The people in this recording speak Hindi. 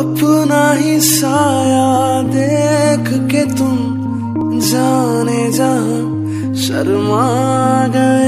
अपना ही साया देख के तुम जाने जा शर्मा गए।